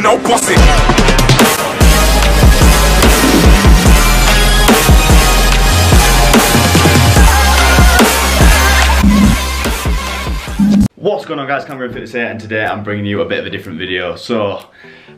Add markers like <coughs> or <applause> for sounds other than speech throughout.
you know, bust it. What's going on guys, Callum Green Fitness here and today I'm bringing you a bit of a different video. So,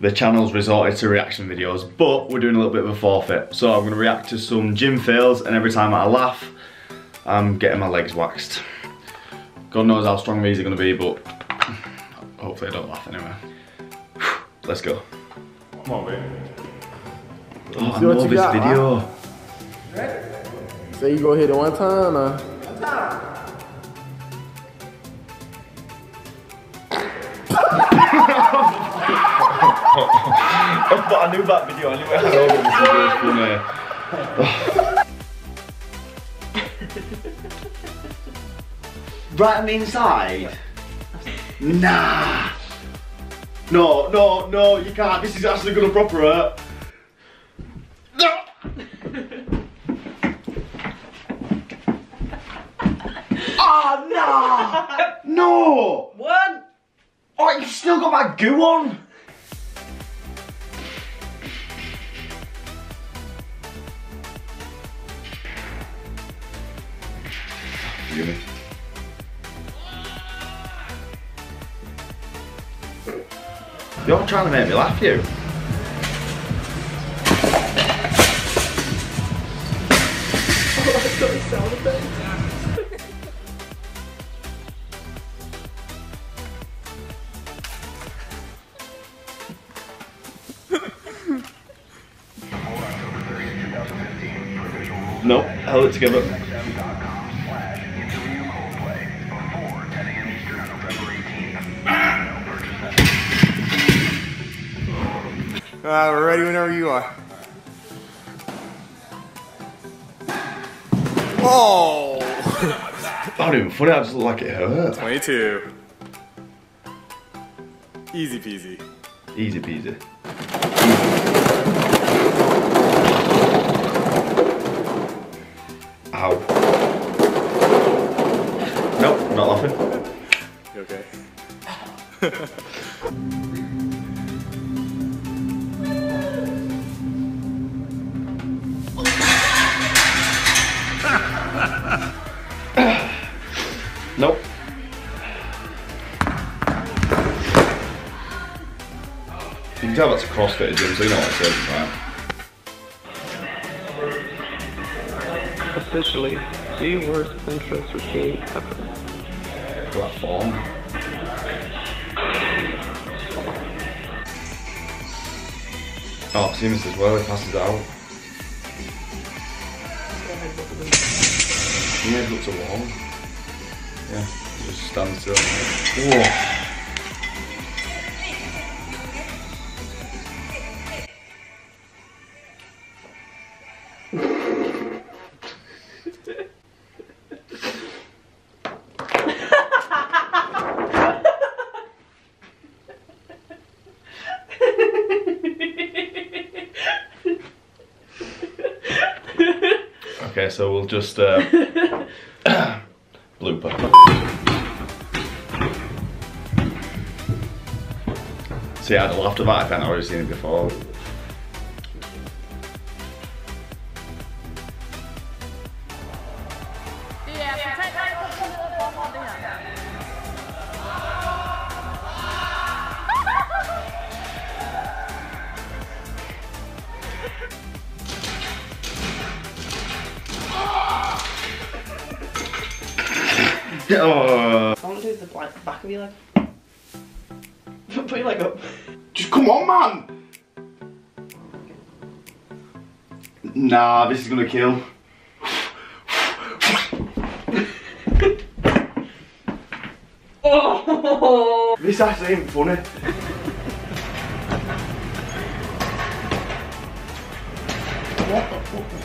the channel's resorted to reaction videos, but we're doing a little bit of a forfeit. So I'm going to react to some gym fails and every time I laugh, I'm getting my legs waxed. God knows how strong these are going to be, but hopefully I don't laugh anyway. Let's go. Come on, baby. Oh, I See what know you this got, video. So you go hit it one time, uh, but <laughs> I knew that video anyway. I know that this video is funny. right on the inside? Nah. No, no, no, you can't. This is actually gonna proper hurt. No. oh <laughs> no! No! One. Oh, you've still got that goo on. Forgive You're trying to make me laugh, you. <laughs> Nope, held it together. Uh, we're ready whenever you are. Oh! <laughs> Not even funny, I just like it hurt. 22. Easy peasy. Easy peasy. Ow. Nope, not laughing. You okay? <laughs> can tell that's a CrossFit gym, so you know what I it is, right? Officially, the worst Pinterest routine ever. Look at that form. Oh, Seamus as well, he passes out. He head looks a wall. Yeah, just stands still. Whoa. Okay, so we'll just uh, <coughs> blooper. See, I'd laughed about it, I'd already seen it before. Ja, <laughs> Oh, I want to do the back of your leg. <laughs> Put your leg up. just come on, man! Nah, this is gonna kill. <laughs> Oh! This actually ain't funny. What,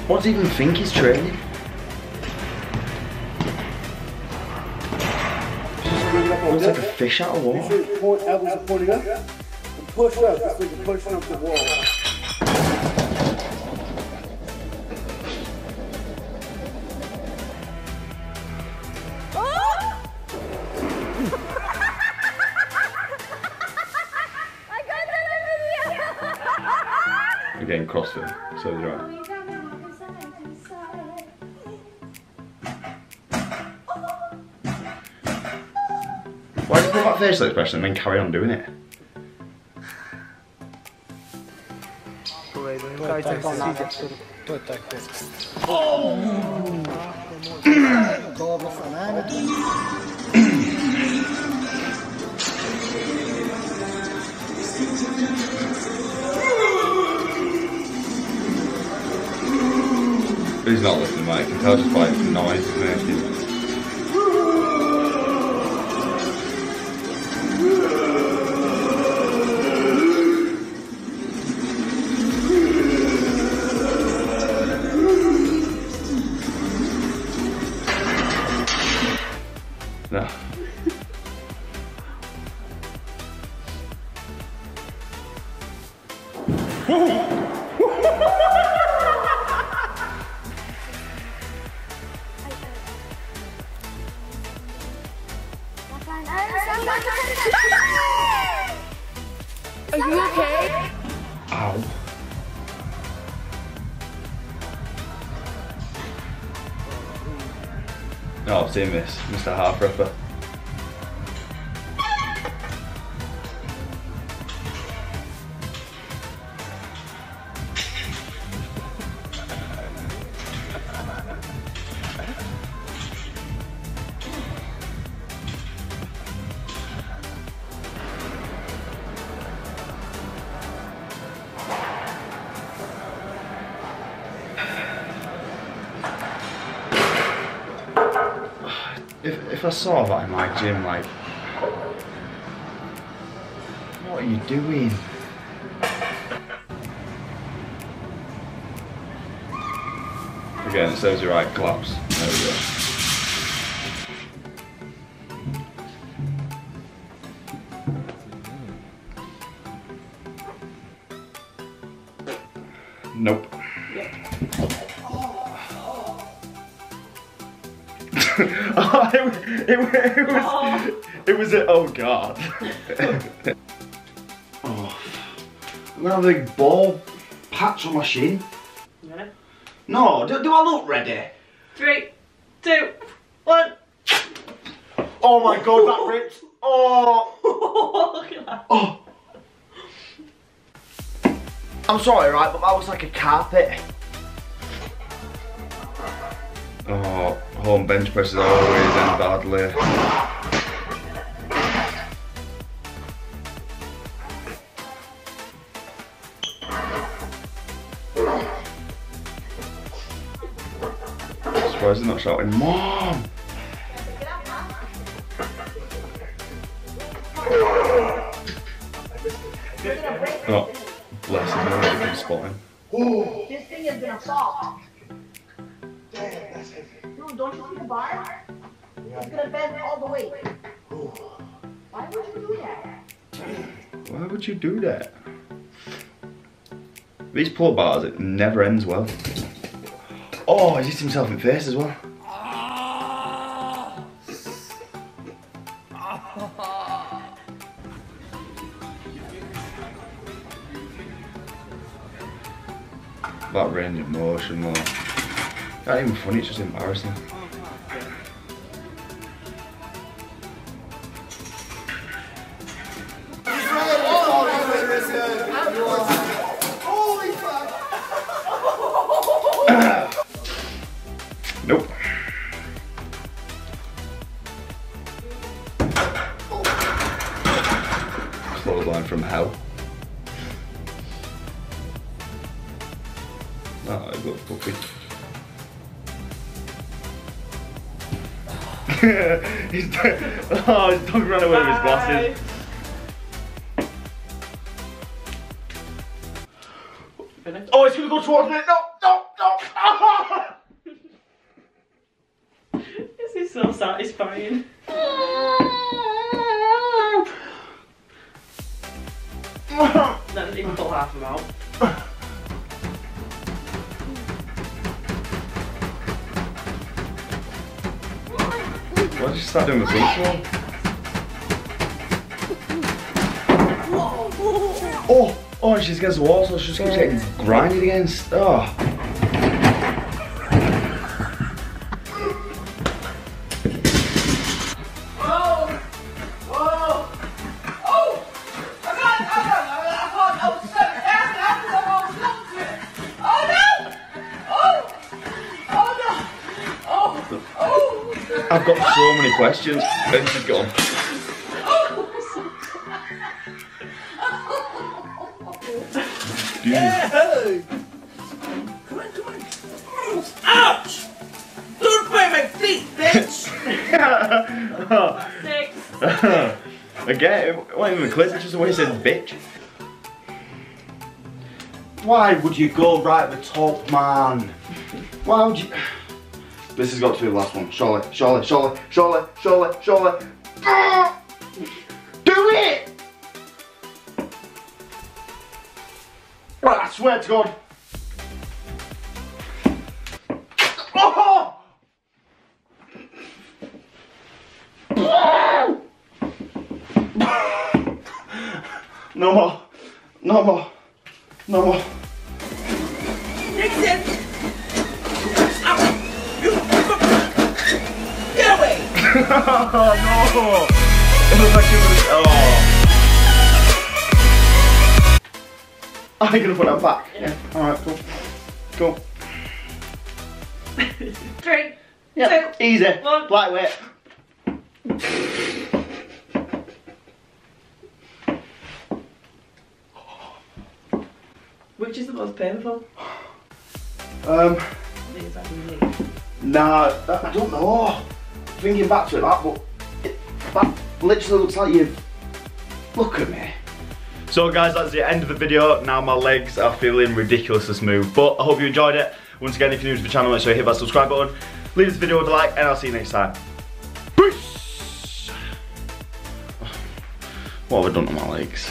what does he even think he's training? Looks like a fish out of water. Point, elbows are pointing up. And push up, just like you're pushing up the wall. Oh! <laughs> I got that in the CrossFit. So you're right. Oh, You that facial expression and then carry on doing it? He's not listening, mate. I can tell just by the noise he's making. Are you okay? Ow. Oh, I've seen this, Mr. Half Ripper. I saw that in my gym, like, what are you doing? Again, it says your right collapse. There we go. Oh, it, was- it, was- it was, it was a, oh god. <laughs> oh, I'm gonna have a big ball patch on my shin. You ready? No, do, do I look ready? Three, two, one. Oh my god, that ripped. Oh, Look at that. oh. I'm sorry, right, but that was like a carpet. Oh, home bench presses always end badly. Surprised he's not shouting, Mom! Oh, bless him, I really can spot him. This thing is gonna fall. Dude, don't you see the bar? It's gonna bend all the way. Why would you do that? Why would you do that? These pull bars, it never ends well. Oh, he's hit himself in the face as well. <laughs> That range of motion, though. Not even funny, it's just embarrassing. Nope. Clothesline from hell. Oh, I got puppy. <laughs> Oh, his dog, oh, his dog ran away with his glasses. Oh, it's gonna go towards me. No, no, no. <laughs> This is so satisfying. <laughs> That didn't even pull half of them out. Why did you start doing the swing for? Oh! Oh, she's against the wall, so she just keeps getting grinded against. Oh. Ah. So many questions. And she's gone. Dude. Ouch! Don't bite my feet, bitch! Six. <laughs> Again, it wasn't even clear, it's just the way he said bitch. Why would you go right at the top, man? Why would you? This has got to be the last one. Surely, surely, surely, surely, surely, surely. Do it! I swear to God. Oh! <laughs> No more. No more. No more. Nixon! Ow! You Get away! Oh <laughs> no! It looks like it was. Oh. I'm gonna put that back. Yeah. Alright, cool. Cool. Three. Two. Easy. One. Lightweight. <laughs> Which is the most painful? Um, are nah, I don't know thinking back to it that, but it, that literally looks like you've, look at me. So guys, that's the end of the video. Now my legs are feeling ridiculously smooth, but I hope you enjoyed it. Once again, if you're new to the channel, make sure you hit that subscribe button. Leave this video with a like, and I'll see you next time. Peace! What have I done to my legs?